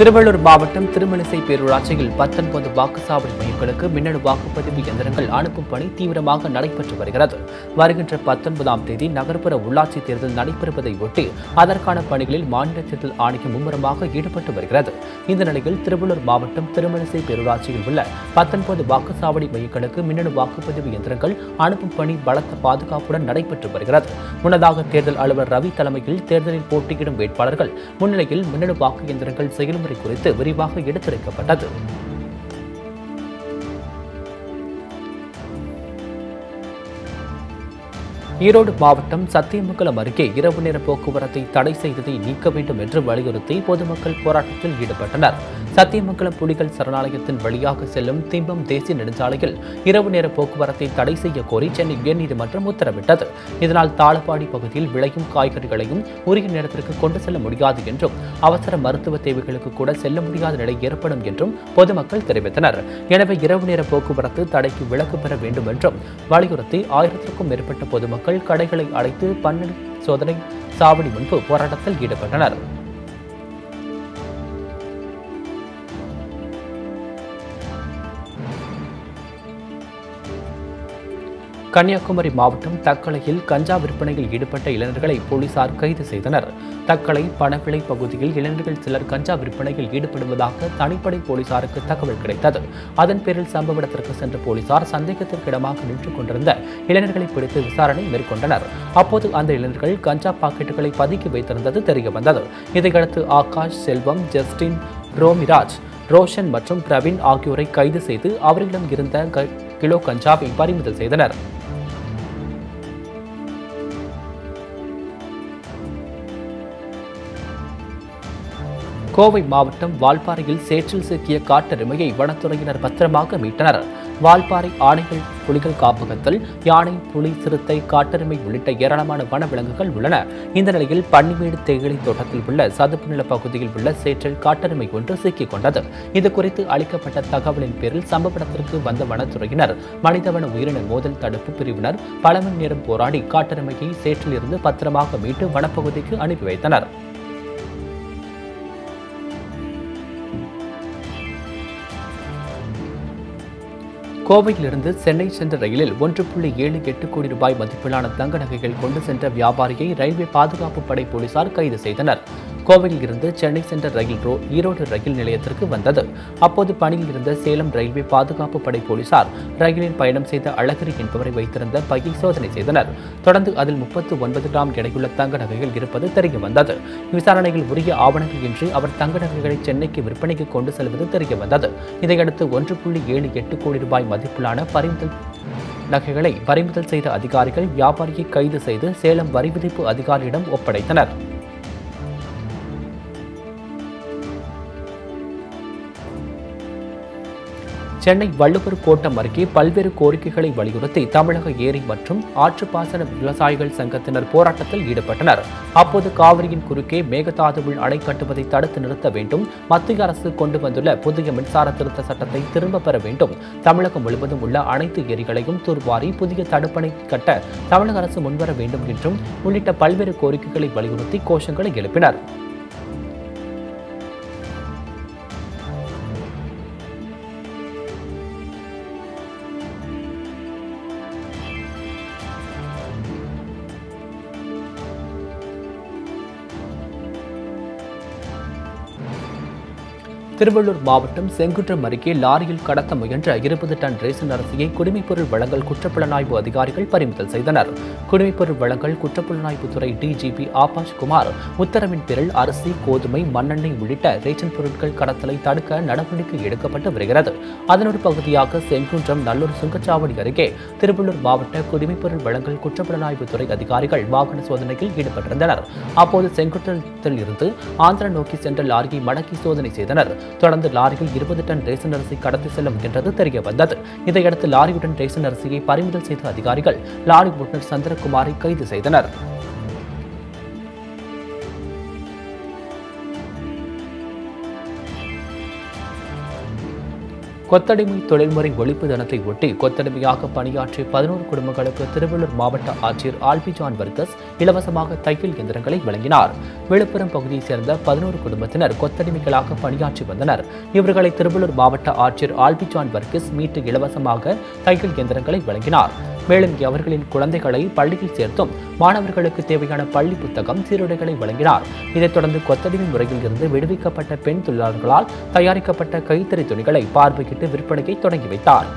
திருவள்ளூர் மாவட்டம் திருமணிசை பேரூராட்சியில் பத்தொன்பது வாக்குச்சாவடி மையங்களுக்கு மின்னணு வாக்குப்பதிவு இயந்திரங்கள் அனுப்பும் பணி தீவிரமாக நடைபெற்று வருகிறது. வருகின்ற பத்தொன்பதாம் தேதி நகர்ப்புற உள்ளாட்சி தேர்தல் நடைபெறுவதை ஒட்டி அதற்கான பணிகளில் மாநில தேர்தல் ஆணையம் மும்முரமாக ஈடுபட்டு வருகிறது. இந்த நிலையில் திருவள்ளூர் மாவட்டம் திருமணிசை பேரூராட்சியில் உள்ள பத்தொன்பது வாக்குச்சாவடி மையங்களுக்கு மின்னணு வாக்குப்பதிவு இயந்திரங்கள் அனுப்பும் பணி பலத்த பாதுகாப்புடன் நடைபெற்று வருகிறது. முன்னதாக தேர்தல் அலுவலர் ரவி தலைமையில் தேர்தலில் போட்டியிடும் வேட்பாளர்கள் முன்னிலையில் மின்னணு வாக்கு இயந்திரங்கள் செயல்முறை குறித்து விரிவாக எடுத்துரைக்கப்பட்டது. ஈரோடு மாவட்டம் சத்தியமங்கலம் அருகே இரவு நேர போக்குவரத்தை தடை செய்ததை நீக்க வேண்டும் என்று வலியுறுத்தி பொதுமக்கள் போராட்டத்தில் ஈடுபட்டனர். சத்தியமங்கலம் புலிகள் சரணாலயத்தின் வழியாக செல்லும் திம்பம் தேசிய நெடுஞ்சாலையில் இரவு நேர போக்குவரத்தை தடை செய்ய கோரி சென்னை உயர்நீதிமன்றம் உத்தரவிட்டது. இதனால் தாளப்பாடி பகுதியில் விளையும் காய்கறிகளையும் உரிய நேரத்திற்கு கொண்டு செல்ல முடியாது என்றும் அவசர மருத்துவ தேவைகளுக்கு கூட செல்ல முடியாத நிலை ஏற்படும் என்றும் பொதுமக்கள் தெரிவித்தனர். எனவே இரவு நேர போக்குவரத்து தடைக்கு விலக்கு பெற வேண்டும் என்றும் வலியுறுத்தி ஆயிரத்திற்கும் மேற்பட்ட பொதுமக்கள் கடைகளை அடைத்து பன்னெண்டு சோதனை சாவடி முன்பு போராட்டத்தில் ஈடுபட்டனர். கன்னியாகுமரி மாவட்டம் தக்கலையில் கஞ்சா விற்பனையில் ஈடுபட்ட இளைஞர்களை போலீசார் கைது செய்தனர். தக்கலை பணவிளை பகுதியில் இளைஞர்கள் சிலர் கஞ்சா விற்பனையில் ஈடுபடுவதாக தனிப்படை போலீசாருக்கு தகவல் கிடைத்தது. அதன் பேரில் சம்பவ இடத்திற்கு சென்ற போலீசார் சந்தேகத்திற்கிடமாக நின்று கொண்டிருந்த இளைஞர்களை பிடித்து விசாரணை மேற்கொண்டனர். அப்போது அந்த இளைஞர்கள் கஞ்சா பாக்கெட்டுகளை பதுக்கி வைத்திருந்தது தெரியவந்தது. இதையடுத்து ஆகாஷ் செல்வம் ஜஸ்டின் ரோமிராஜ் ரோஷன் மற்றும் பிரவீன் ஆகியோரை கைது செய்து அவர்களிடம் இருந்த க- கிலோ கஞ்சாவை பறிமுதல் செய்தனர். கோவை மாவட்டம் வால்பாறையில் சேற்றில் சிக்கிய காட்டெருமையை வனத்துறையினர் பத்திரமாக மீட்டனர். வால்பாறை ஆணைகள் புலிகள் காப்பகத்தில் யானை புலி சிறுத்தை காட்டெருமை உள்ளிட்ட ஏராளமான வனவிலங்குகள் உள்ளன. இந்த நிலையில் பன்னிமேடு தேயிலை தோட்டத்தில் உள்ள சதுப்பு நில பகுதியில் உள்ள சேற்றில் காட்டெருமை ஒன்று சிக்கிக் கொண்டது. இது குறித்து அளிக்கப்பட்ட தகவலின் பேரில் சம்பவ இடத்திற்கு வந்த வனத்துறையினர் மனிதவன உயிரின மோதல் தடுப்பு பிரிவினர் பல மணி நேரம் போராடி காட்டெருமையை சேற்றில் இருந்து பத்திரமாக மீட்டு வனப்பகுதிக்கு அனுப்பி வைத்தனர். கோவையிலிருந்து சென்னை சென்ற ரயிலில் ஒன்று புள்ளி ஏழு எட்டு கோடி ரூபாய் மதிப்பிலான தங்க நகைகள் கொண்டு சென்ற வியாபாரியை ரயில்வே பாதுகாப்பு படை போலீசார் கைது செய்தனர். கோவையில் இருந்து சென்னை சென்ற ரயில் ரோ ஈரோடு ரயில் நிலையத்திற்கு வந்தது. அப்போது பணியில் இருந்த சேலம் ரயில்வே பாதுகாப்பு படை போலீசார் ரயிலில் பயணம் செய்த அழகிரி என்பவரை வைத்திருந்த பையை சோதனை செய்தனர். தொடர்ந்து அதில் முப்பத்து ஒன்பது கிராம் எடையுள்ள தங்க நகைகள் இருப்பது தெரிய வந்தது விசாரணையில் உரிய ஆவணங்கள் இன்றி அவர் தங்க நகைகளை சென்னைக்கு விற்பனைக்கு கொண்டு செல்வது தெரிய வந்தது இதையடுத்து ஒன்று புள்ளி ஏழு எட்டு கோடி ரூபாய் மதிப்பிலான பறிமுதல் நகைகளை பறிமுதல் செய்த அதிகாரிகள் வியாபாரியை கைது செய்து சேலம் வரி விதிப்பு அதிகாரியிடம் ஒப்படைத்தனர். சென்னை வள்ளுவர் கோட்டம் அருகே பல்வேறு கோரிக்கைகளை வலியுறுத்தி தமிழக ஏரி மற்றும் ஆற்றுப்பாசன விவசாயிகள் சங்கத்தினர் போராட்டத்தில் ஈடுபட்டனர். அப்போது காவிரியின் குறுக்கே மேகதாதுவில் அணை கட்டுவதை தடுத்து நிறுத்த வேண்டும். மத்திய அரசு கொண்டு வந்துள்ள புதிய மின்சார திருத்த சட்டத்தை திரும்ப பெற வேண்டும். தமிழகம் முழுவதும் உள்ள அனைத்து ஏரிகளையும் தூர்வாரி புதிய தடுப்பணை கட்ட தமிழக அரசு முன்வர வேண்டும் என்றும் உள்ளிட்ட பல்வேறு கோரிக்கைகளை வலியுறுத்தி கோஷங்களை எழுப்பினர். திருவள்ளூர் மாவட்டம் செங்குன்றம் அருகே லாரியில் கடத்த முயன்ற இருபது டன் ரேசன் அரிசியை குடிமைப்பொருள் வழங்கல் குற்றப்புலனாய்வு அதிகாரிகள் பறிமுதல் செய்தனர். குடிமைப்பொருள் வழங்கல் குற்றப்புலனாய்வுத்துறை டிஜிபி ஆபாஷ் குமார் உத்தரவின் பேரில் அரிசி கோதுமை மண்ணெண்ணெய் உள்ளிட்ட ரேஷன் பொருட்கள் கடத்தலை தடுக்க நடவடிக்கை எடுக்கப்பட்டு வருகிறது. அதனொரு பகுதியாக செங்குன்றம் நல்லூர் சுங்கச்சாவடி அருகே திருவள்ளூர் மாவட்ட குடிமைப்பொருள் வழங்கல் குற்றப்புலனாய்வுத்துறை அதிகாரிகள் வாகன சோதனையில் ஈடுபட்டிருந்தனர். அப்போது செங்குன்றத்தில் இருந்து ஆந்திரா நோக்கி சென்ற லாரியை மடக்கி சோதனை செய்தனர். தொடர்ந்து லாரியில் இருபது டன் ரேஷன் அரிசி கடத்தி செல்ல முயன்றது தெரிய வந்தது இதையடுத்து லாரியுடன் ரேசன் அரிசியை பறிமுதல் செய்த அதிகாரிகள் லாரி ஓட்டுநர் சந்திரகுமாரை கைது செய்தனர். கொத்தடிமை தொழில்முறை ஒழிப்பு தினத்தை ஒட்டி கொத்தடிமையாக பணியாற்றிய பதினோரு குடும்பங்களுக்கு திருவள்ளூர் மாவட்ட ஆட்சியர் ஆல்பி ஜான் வர்கஸ் இலவசமாக தையல் இயந்திரங்களை வழங்கினார். விழுப்புரம் பகுதியைச் சேர்ந்த பதினோரு குடும்பத்தினர் கொத்தடிமைகளாக பணியாற்றி வந்தனர். இவர்களை திருவள்ளூர் மாவட்ட ஆட்சியர் ஆல்பி ஜான் வர்கஸ் மீட்டு இலவசமாக தையல் இயந்திரங்களை வழங்கினார். மேலும் அவர்களின் குழந்தைகளை பள்ளியில் சேர்த்தும் மாணவர்களுக்கு தேவையான பள்ளி புத்தகம் சீருடைகளை வழங்கினார். இதைத் தொடர்ந்து கொத்தடிமை முறையில் இருந்து விடுவிக்கப்பட்ட பெண் தொழிலாளர்களால் தயாரிக்கப்பட்ட கைத்தறி துணிகளை பார்வையிட்டு விற்பனையை தொடங்கி வைத்தார்.